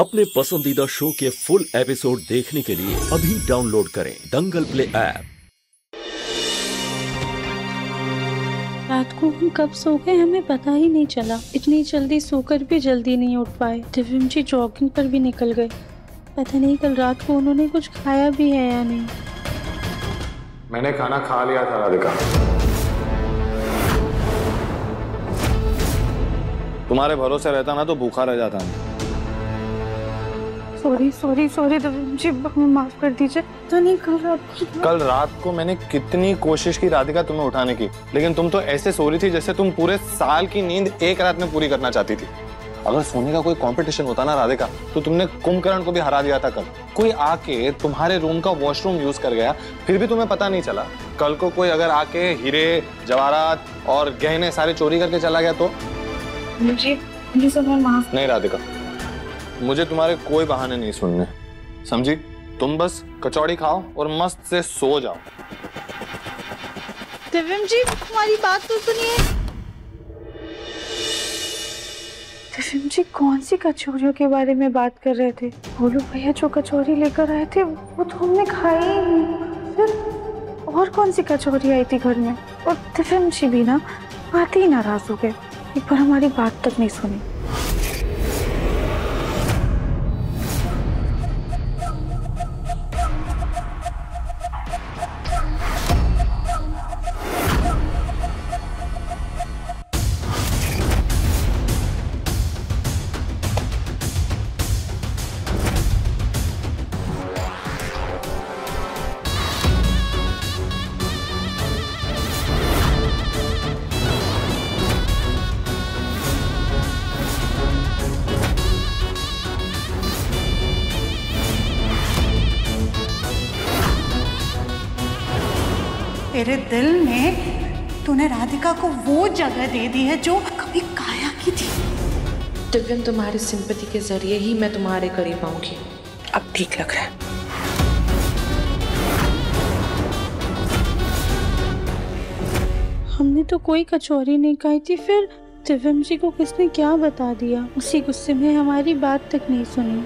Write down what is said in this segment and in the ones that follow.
अपने पसंदीदा शो के फुल एपिसोड देखने के लिए अभी डाउनलोड करें दंगल प्ले ऐप। रात को हम कब सो गए हमें पता ही नहीं चला। इतनी जल्दी सोकर भी जल्दी नहीं उठ पाए। दिव्यम जी जॉगिंग पर भी निकल गए। पता नहीं कल रात को उन्होंने कुछ खाया भी है या नहीं। मैंने खाना खा लिया था राधिका। तुम्हारे भरोसे रहता ना तो भूखा रह जाता मैं। सॉरी सॉरी सॉरी जी हमें माफ़ कर दीजिए। तो नहीं कल रात कल रात को मैंने कितनी कोशिश की राधिका तुम्हें उठाने की लेकिन तुम तो ऐसे सो रही थी जैसे तुम पूरे साल की नींद एक रात में पूरी करना चाहती थी। अगर सोने का कोई कंपटीशन होता ना राधिका तो तुमने कुंभकर्ण को भी हरा दिया था कल। कोई आके तुम्हारे रूम का वॉशरूम यूज़ कर गया फिर भी तुम्हें पता नहीं चला। कल को कोई अगर आके हीरे जवाहरात और गहने सारे चोरी करके चला गया तो? मुझे मुझे सब माफ़ नहीं राधिका। मुझे तुम्हारे कोई बहाने नहीं सुनने। समझी? तुम बस कचौड़ी खाओ और मस्त से सो जाओ। दिव्यम जी हमारी बात तो सुनिए। दिव्यम जी, कौन सी कचौरियों के बारे में बात कर रहे थे? बोलो भैया जो कचौरी लेकर आए थे, वो तो हमने खाई फिर और कौन सी कचौरी आई थी घर में? और दिव्यम जी भी ना आते ही नाराज़ हो गए। एक बार हमारी बात तक नहीं सुनी। तेरे दिल में तूने राधिका को वो जगह दे दी है जो कभी काया की थी। दिव्यम तुम्हारी सिंपति के ज़रिए ही मैं तुम्हारे करीब आऊँगी। अब ठीक लग रहा है। हमने तो कोई कचौरी नहीं खाई थी फिर दिव्यम जी को किसने क्या बता दिया? उसी गुस्से में हमारी बात तक नहीं सुनी।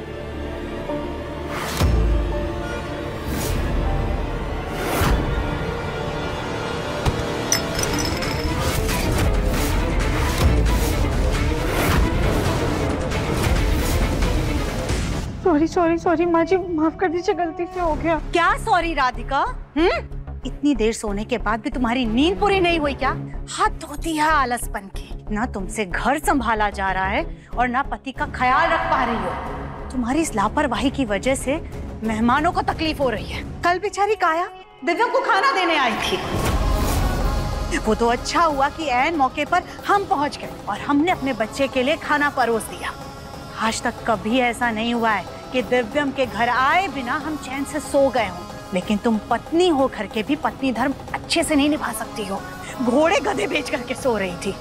सॉरी सॉरी सॉरी माँ जी माफ़ कर दीजिए, गलती से हो गया। क्या सॉरी राधिका? हम्म? इतनी देर सोने के बाद भी तुम्हारी नींद पूरी नहीं हुई क्या? हाथ धोती है आलसपन की। ना तुमसे घर संभाला जा रहा है और ना पति का ख्याल रख पा रही हो। तुम्हारी इस लापरवाही की वजह से मेहमानों को तकलीफ़ हो रही है। कल बेचारी काया दिव्यम को खाना देने आई थी। वो तो अच्छा हुआ कि ऐन मौके पर हम पहुँच गए और हमने अपने बच्चे के लिए खाना परोस दिया। आज तक कभी ऐसा नहीं हुआ है। कि दिव्यम के घर आए बिना हम चैन से सो गए हों। लेकिन तुम पत्नी हो घर के भी पत्नी धर्म अच्छे से नहीं निभा सकती हो। घोड़े गधे बेच करके सो रही थी।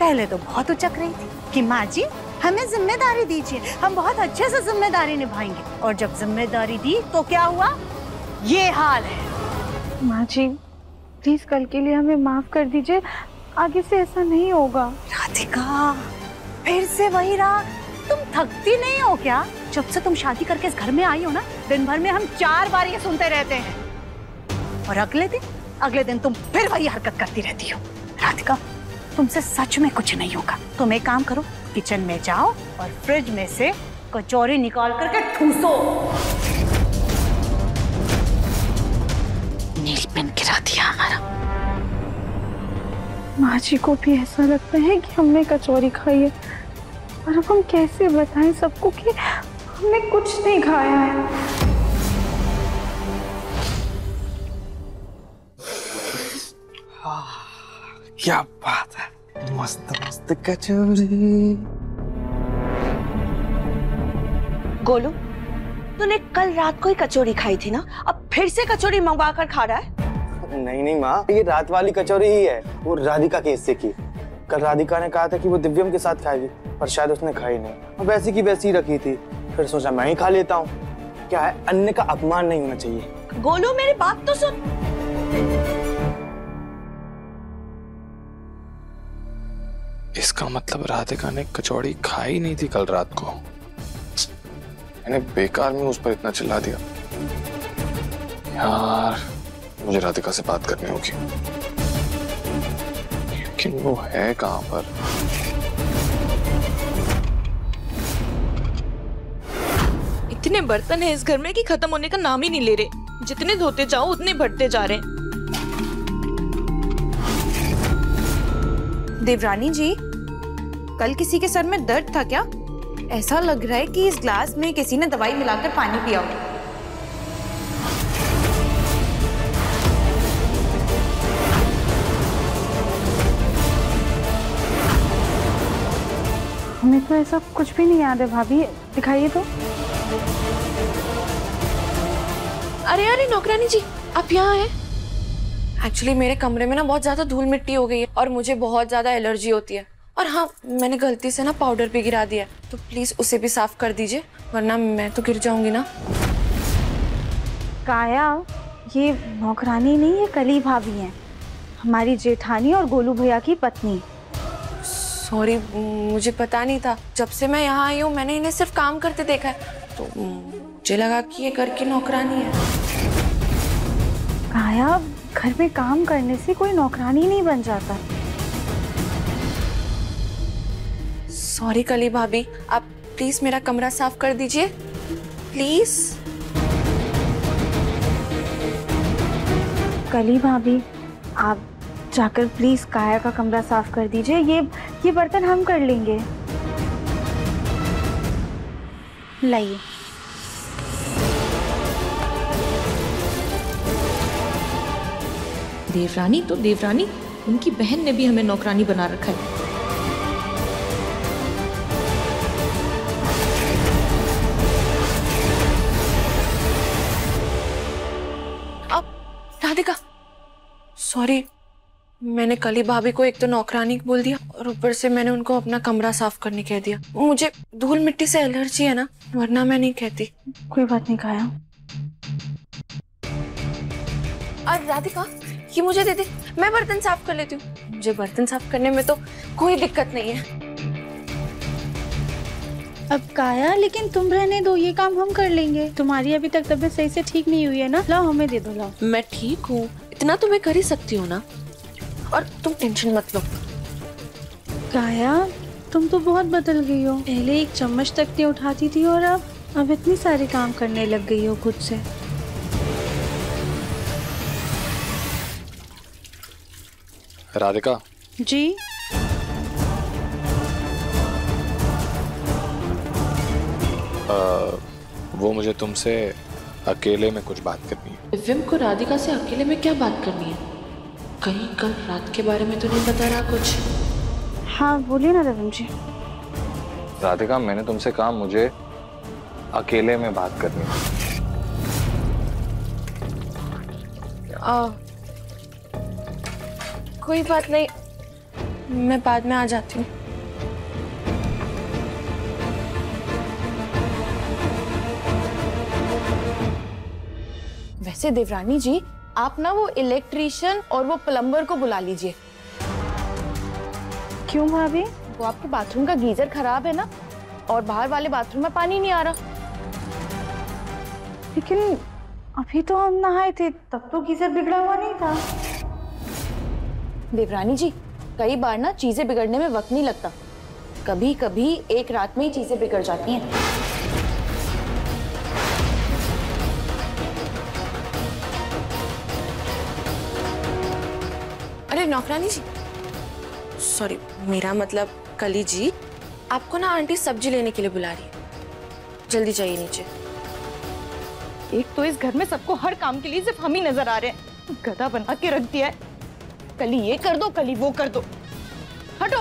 पहले तो बहुत उचक रही थी कि माँ जी हमें ज़िम्मेदारी दीजिए। हम बहुत अच्छे से ज़िम्मेदारी निभाएँगे। और जब ज़िम्मेदारी दी तो क्या हुआ? ये हाल है। माँ जी प्लीज़ कल के लिए हमें माफ़ कर दीजिए। आगे से ऐसा नहीं होगा। राधिका फिर से वही रहा तुम थकती नहीं हो क्या? जब से तुम शादी करके इस घर में आई हो ना, दिन भर में हम चार बार ये सुनते रहते हैं। और अगले दिन अगले दिन तुम फिर वही हरकत करती रहती हो। राधिका, तुमसे सच में कुछ नहीं होगा। तुम एक काम करो, किचन में जाओ और फ्रिज में से कचौरी निकाल करके ठूसो। नील पेन गिरा दिया हमारा। माँ जी को भी ऐसा लगता है कि हमने कचौरी खाई है। और अब हम कैसे बताएँ सबको कि हमने कुछ नहीं खाया है। क्या बात है। मस्त मस्त कचौरी। गोलू तूने कल रात को ही कचौरी खाई थी ना? अब फिर से कचौरी मंगवा कर खा रहा है? नहीं नहीं माँ ये रात वाली कचौरी ही है। वो राधिका के हिस्से की। कल राधिका ने कहा था कि वो दिव्यम के साथ खाएगी। पर शायद उसने खाई नहीं। अब वैसी की वैसी रखी थी। फिर सोचा मैं ही खा लेता हूँ। क्या है? अन्य का अपमान नहीं होना चाहिए। गोलू मेरी बात तो सुन। इसका मतलब राधिका ने कचौड़ी खाई नहीं थी कल रात को। मैंने बेकार में उस पर इतना चिल्ला दिया। यार मुझे राधिका से बात करनी होगी। लेकिन वो है कहाँ पर? इतने बर्तन है इस घर में कि खत्म होने का नाम ही नहीं ले रहे। जितने धोते जाओ उतने बढ़ते जा रहे हैं। देवरानी जी कल किसी के सर में दर्द था क्या? ऐसा लग रहा है कि इस ग्लास में किसी ने दवाई मिलाकर पानी पिया हो। हमें तो ऐसा कुछ भी नहीं याद है भाभी। दिखाइए तो। अरे अरे नौकरानी जी आप यहाँ हैं? एक्चुअली मेरे कमरे में ना बहुत ज़्यादा धूल मिट्टी हो गई है और मुझे बहुत ज़्यादा एलर्जी होती है। और हाँ मैंने गलती से ना पाउडर भी गिरा दिया तो प्लीज़ उसे भी साफ़ कर दीजिए वरना मैं तो गिर जाऊँगी ना। काया ये नौकरानी नहीं है कली भाभी हैं। हमारी जेठानी और गोलू भैया की पत्नी। सॉरी मुझे पता नहीं था। जब से मैं यहाँ आई हूँ मैंने इन्हें सिर्फ़ काम करते देखा है। तो मुझे लगा कि ये घर की नौकरानी है। काया घर में काम करने से कोई नौकरानी नहीं बन जाता। सॉरी कली भाभी आप प्लीज़ मेरा कमरा साफ़ कर दीजिए। प्लीज़ कली भाभी आप जाकर प्लीज़ काया का कमरा साफ़ कर दीजिए। ये ये बर्तन हम कर लेंगे। लाइए। देवरानी तो देवरानी उनकी बहन ने भी हमें नौकरानी बना रखा है। अब राधिका। सॉरी मैंने कली भाभी को एक तो नौकरानी बोल दिया और ऊपर से मैंने उनको अपना कमरा साफ़ करने कह दिया। मुझे धूल मिट्टी से एलर्जी है ना वरना मैं नहीं कहती। कोई बात नहीं और राधिका ये मुझे दे दे मैं बर्तन साफ़ कर लेती हूँ। मुझे बर्तन साफ़ करने में तो कोई दिक्कत नहीं है। अब काया लेकिन तुम रहने दो ये काम हम कर लेंगे। तुम्हारी अभी तक तबीयत सही से ठीक नहीं हुई है ना? लाओ हमें दे दो लाओ। मैं ठीक हूँ। इतना तो मैं कर ही सकती हूँ ना। और तुम टेंशन मत लो। काया तुम तो बहुत बदल गई हो। पहले एक चम्मच तक नहीं उठाती थी और अब अब इतनी सारे काम करने लग गई हो खुद से। राधिका। जी। आ, वो मुझे तुमसे अकेले में कुछ बात करनी है। दिव्यम को राधिका से अकेले में क्या बात करनी है? कहीं कल रात के बारे में तो नहीं बता रहा कुछ। हाँ बोलिए ना रविम जी। राधिका मैंने तुमसे कहा मुझे अकेले में बात करनी है। आ, कोई बात नहीं। मैं बाद में आ जाती हूँ। वैसे देवरानी जी आप ना वो इलेक्ट्रिशियन और वो प्लम्बर को बुला लीजिए। क्यों भाभी वो आपके बाथरूम का गीजर खराब है ना और बाहर वाले बाथरूम में पानी नहीं आ रहा। लेकिन अभी तो हम नहाए थे तब तो गीजर बिगड़ा हुआ नहीं था। देवरानी जी कई बार ना चीज़ें बिगड़ने में वक्त नहीं लगता। कभी कभी एक रात में ही चीज़ें बिगड़ जाती हैं। अरे नौकरानी जी। सॉरी मेरा मतलब कली जी आपको ना आंटी सब्ज़ी लेने के लिए बुला रही है। जल्दी जाइए नीचे। एक तो इस घर में सबको हर काम के लिए सिर्फ़ हम ही नज़र आ रहे हैं। गधा बना के रख दिया है। कली ये कर दो कली वो कर दो। हटो।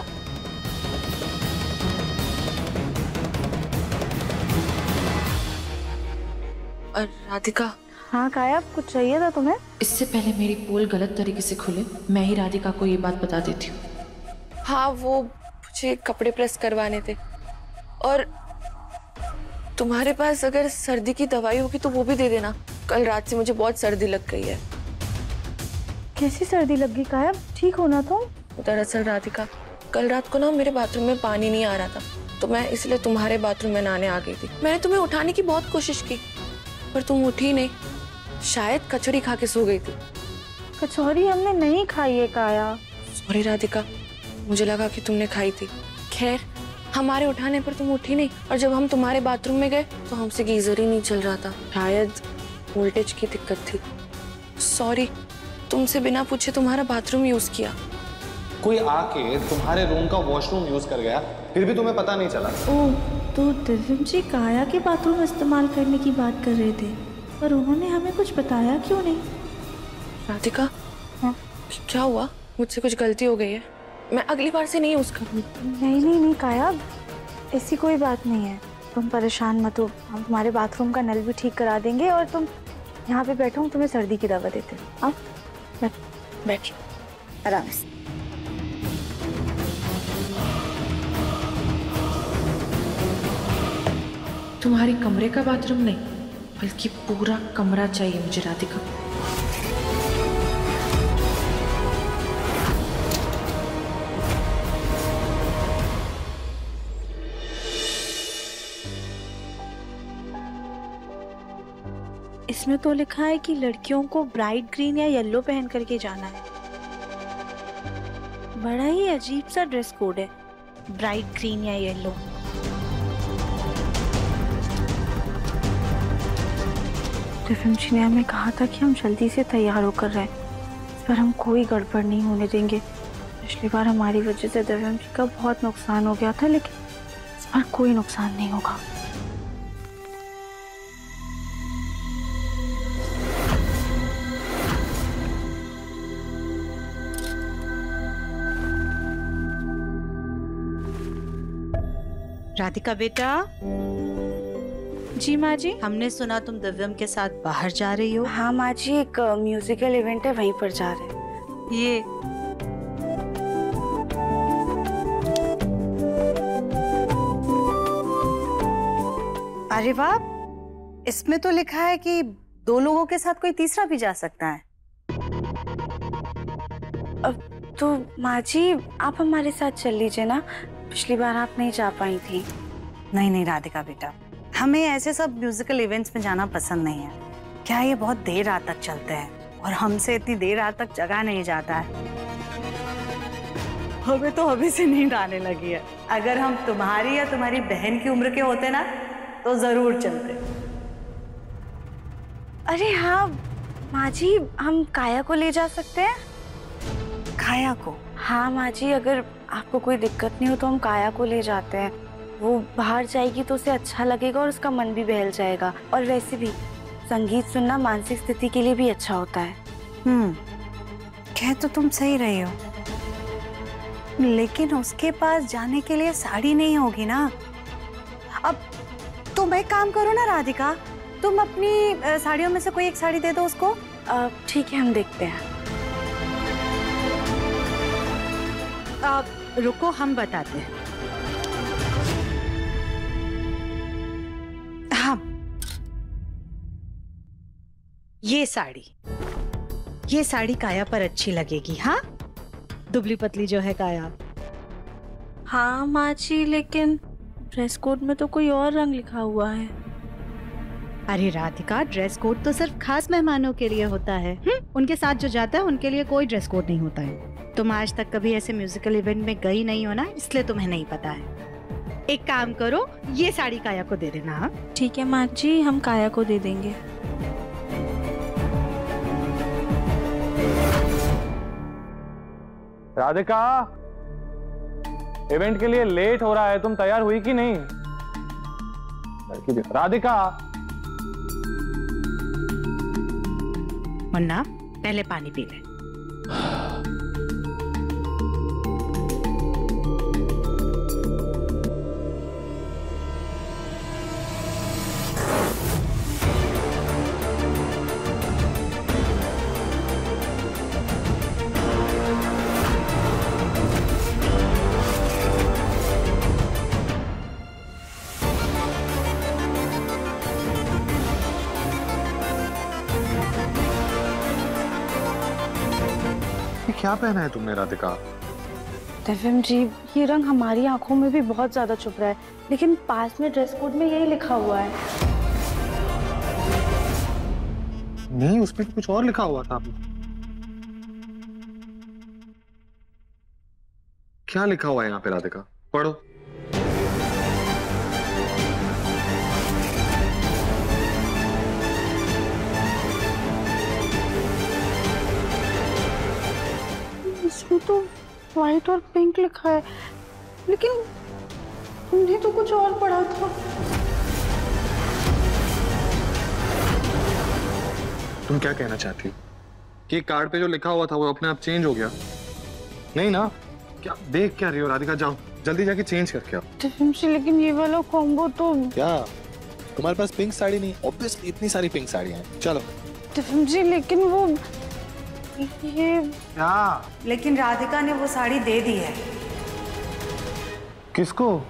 और राधिका। हाँ काया कुछ चाहिए था तुम्हें? इससे पहले मेरी पोल गलत तरीके से खुले। मैं ही राधिका को ये बात बता देती हूँ। हाँ वो मुझे कपड़े प्रेस करवाने थे। और तुम्हारे पास अगर सर्दी की दवाई होगी तो वो भी दे देना। कल रात से मुझे बहुत सर्दी लग गई है। कैसी सर्दी लग गई काया ठीक होना तो दरअसल राधिका कल रात को ना मेरे बाथरूम में पानी नहीं आ रहा था तो मैं इसलिए तुम्हारे बाथरूम में नहाने आ गई थी। मैंने तुम्हें उठाने की बहुत कोशिश की पर तुम उठी नहीं। शायद कचौड़ी खा के सो गई थी। कचौरी हमने नहीं खाई है काया। सॉरी राधिका मुझे लगा कि तुमने खाई थी। खैर हमारे उठाने पर तुम उठी नहीं और जब हम तुम्हारे बाथरूम में गए तो हमसे गीजर ही नहीं चल रहा था। शायद वोल्टेज की दिक्कत थी। सॉरी तुमसे बिना पूछे तुम्हारा बाथरूम यूज़ किया। कोई आके तुम्हारे रूम का वॉशरूम यूज़ कर गया फिर भी तुम्हें पता नहीं चला। ओह तो दिव्यम जी काया के बाथरूम इस्तेमाल करने की बात कर रहे थे पर उन्होंने हमें कुछ बताया क्यों नहीं? राधिका हाँ? क्या हुआ? मुझसे कुछ गलती हो गई है। मैं अगली बार से नहीं यूज़ करूँगी नहीं नहीं नहीं काया ऐसी कोई बात नहीं है। तुम परेशान मत हो। हम तुम्हारे बाथरूम का नल भी ठीक करा देंगे और तुम यहाँ पे बैठो तुम्हें सर्दी की दवा देते हैं। आओ बैठ आराम से तुम्हारी कमरे का बाथरूम नहीं बल्कि पूरा कमरा चाहिए मुझे राधिका। इसमें तो लिखा है कि लड़कियों को ब्राइट ग्रीन या येलो पहन करके जाना है। बड़ा ही अजीब सा ड्रेस कोड है, ब्राइट ग्रीन या येलो। टिफ़िन जी ने हमें कहा था कि हम जल्दी से तैयार होकर रहें। इस पर हम कोई गड़बड़ नहीं होने देंगे। पिछली बार हमारी वजह से दिव्यम जी का बहुत नुकसान हो गया था, लेकिन इस बार कोई नुकसान नहीं होगा। राधिका बेटा। जी माँ जी हमने सुना तुम दिव्यम के साथ बाहर जा रही हो। हाँ माँ जी एक म्यूजिकल इवेंट है वहीं पर जा रहे हैं। ये। अरे वाह इसमें तो लिखा है कि दो लोगों के साथ कोई तीसरा भी जा सकता है। अब तो माँ जी आप हमारे साथ चल लीजिए ना। पिछली बार आप नहीं जा पाई थी। नहीं नहीं राधिका बेटा। हमें ऐसे सब म्यूजिकल इवेंट्स में जाना पसंद नहीं है। क्या ये बहुत देर रात तक चलते हैं? और हमसे इतनी देर रात तक जगा नहीं जाता है। हमें तो अभी से नींद आने लगी है। अगर हम तुम्हारी या तुम्हारी बहन की उम्र के होते ना तो ज़रूर चलते। अरे हाँ माँ जी हम काया को ले जा सकते हैं। काया को? हाँ माँ जी अगर आपको कोई दिक्कत नहीं हो तो हम काया को ले जाते हैं। वो बाहर जाएगी तो उसे अच्छा लगेगा और उसका मन भी बहल जाएगा। और वैसे भी संगीत सुनना मानसिक स्थिति के लिए भी अच्छा होता है। हम्म कह तो तुम सही रही हो। लेकिन उसके पास जाने के लिए साड़ी नहीं होगी ना? अब तुम एक काम करो ना राधिका। तुम अपनी साड़ियों में से कोई एक साड़ी दे दो उसको। ठीक है हम देखते हैं। रुको हम बताते हैं। हाँ। ये साड़ी। ये साड़ी काया पर अच्छी लगेगी हाँ? दुबली पतली जो है काया। हाँ माची लेकिन ड्रेस कोड में तो कोई और रंग लिखा हुआ है। अरे राधिका ड्रेस कोड तो सिर्फ़ खास मेहमानों के लिए होता है। हुँ? उनके साथ जो जाता है उनके लिए कोई ड्रेस कोड नहीं होता है। तुम आज तक कभी ऐसे म्यूजिकल इवेंट में गई नहीं हो ना इसलिए तुम्हें नहीं पता है। एक काम करो ये साड़ी काया को दे देना हाँ? ठीक है माँ जी हम काया को दे देंगे। राधिका इवेंट के लिए लेट हो रहा है तुम तैयार हुई कि नहीं? राधिका! मुन्ना पहले पानी पी ले। क्या पहना है तुमने राधिका? दिव्यम जी ये रंग हमारी आँखों में भी बहुत ज़्यादा छुप रहा है लेकिन पास में ड्रेस कोड में यही लिखा हुआ है। नहीं उसमें तो कुछ और लिखा हुआ था। क्या लिखा हुआ है यहाँ पे राधिका? पढ़ो। तो व्हाइट और पिंक लिखा है। लेकिन तुमने तो कुछ और पढ़ा था। तुम क्या कहना चाहती हो? कि कार्ड पे जो लिखा हुआ था वो अपने आप चेंज हो गया? नहीं ना? क्या देख क्या रही हो राधिका जाओ। जल्दी जाके चेंज करके आओ। लेकिन ये वाला कॉम्बो तो क्या? तुम्हारे पास पिंक साड़ी नहीं ऑब्वियसली इतनी सारी पिंक साड़ियाँ हैं। चलो। जी लेकिन वो ये क्या लेकिन राधिका ने वो साड़ी दे दी है। किसको?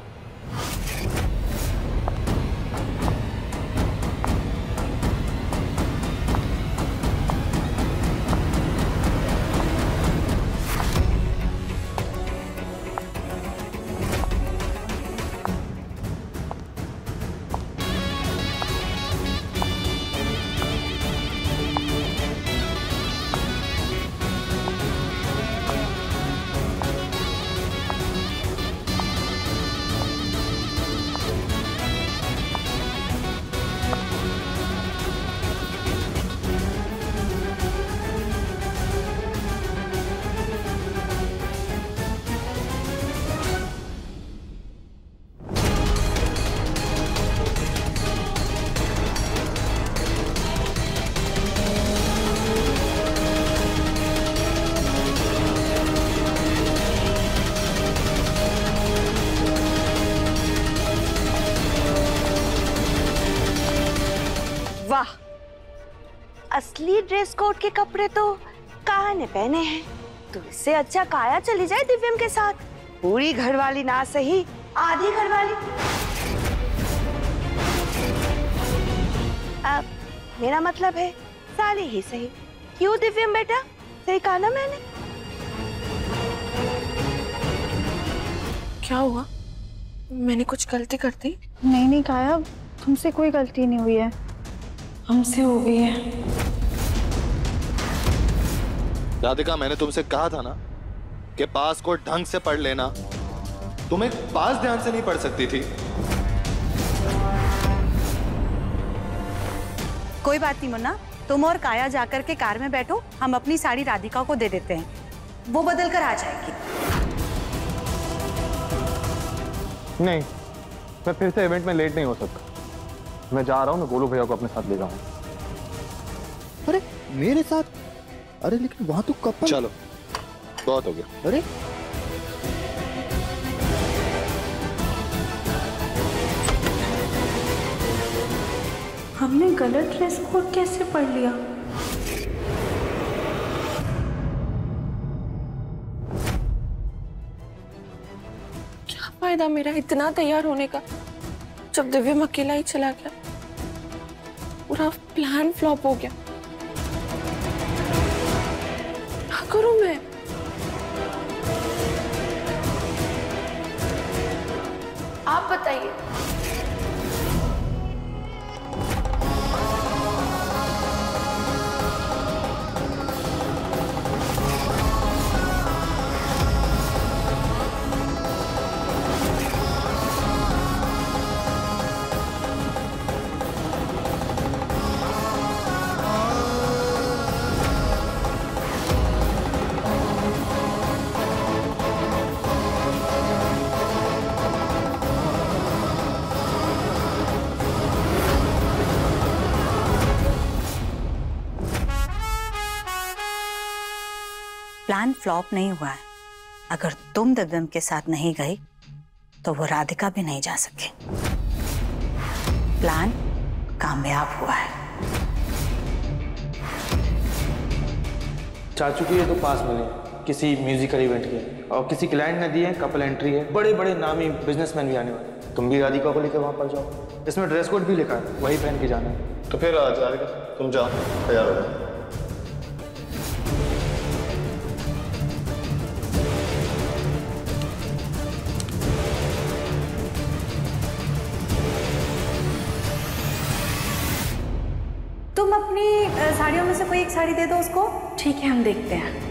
वाह। असली ड्रेस कोड के कपड़े तो काया ने पहने हैं। तो इससे अच्छा काया चली जाए दिव्यम के साथ। पूरी घरवाली ना सही आधी घरवाली। अब मेरा मतलब है साली ही सही। क्यों दिव्यम बेटा? सही कहा ना मैंने। क्या हुआ? मैंने कुछ गलती कर दी? नहीं नहीं काया तुमसे कोई गलती नहीं हुई है। हमसे हो गई है। राधिका मैंने तुमसे कहा था ना कि पास को ढंग से पढ़ लेना। तुम एक पास ध्यान से नहीं पढ़ सकती थी। कोई बात नहीं मुन्ना। तुम और काया जाकर के कार में बैठो। हम अपनी साड़ी राधिका को दे देते हैं। वो बदल कर आ जाएगी। नहीं मैं फिर से इवेंट में लेट नहीं हो सकता। मैं जा रहा हूँ मैं गोलू भैया को अपने साथ ले जाऊँगा अरे मेरे साथ? अरे लेकिन वहाँ तो कपल चलो बहुत हो गया। अरे। हमने गलत ड्रेस कोड कैसे पढ़ लिया? क्या फ़ायदा मेरा इतना तैयार होने का जब दिव्यम अकेला ही चला गया? पूरा प्लान फ्लॉप हो गया। क्या करूँ मैं? आप बताइए। प्लान फ्लॉप नहीं हुआ है। अगर तुम दिव्यम के साथ नहीं गई तो वो राधिका भी नहीं जा सके। प्लान कामयाब हुआ है। चाचू की ये तो पास मिले किसी म्यूजिकल इवेंट के। और किसी क्लाइंट ने दिए हैं कपल एंट्री है। बड़े बड़े नामी बिजनेसमैन भी आने वाले तुम भी राधिका को लेकर वहाँ पर जाओ। इसमें ड्रेस कोड भी लिखा है वही पहन के जाना है। तो फिर राधिका तुम जाओ तैयार हो जाओ। कोई एक साड़ी दे दो उसको? ठीक है हम देखते हैं।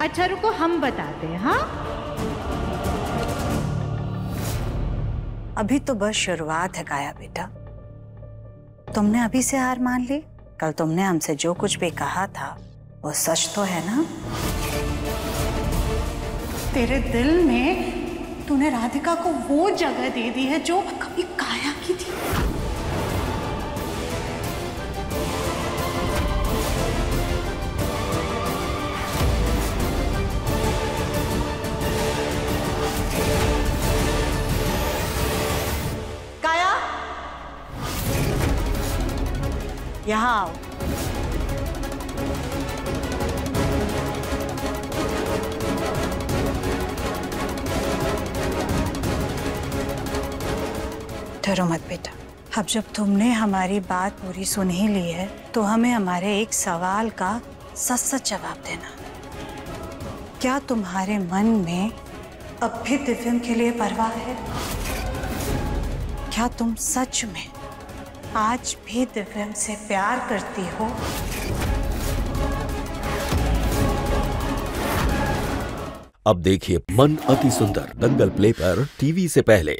अच्छा रुको हम बताते हैं हाँ? अभी तो बस शुरुआत है काया बेटा। तुमने अभी से हार मान ली? कल तुमने हमसे जो कुछ भी कहा था वो सच तो है ना? तेरे दिल में तूने राधिका को वो जगह दे दी है जो कभी काया की थी। काया? यहाँ आओ। डरो मत बेटा। अब जब तुमने हमारी बात पूरी सुन ही ली है तो हमें हमारे एक सवाल का सच सच जवाब देना। क्या तुम्हारे मन में अब भी दिव्यम के लिए परवाह है? क्या तुम सच में आज भी दिव्यम से प्यार करती हो? अब देखिए, मन अति सुंदर दंगल प्ले पर टीवी से पहले।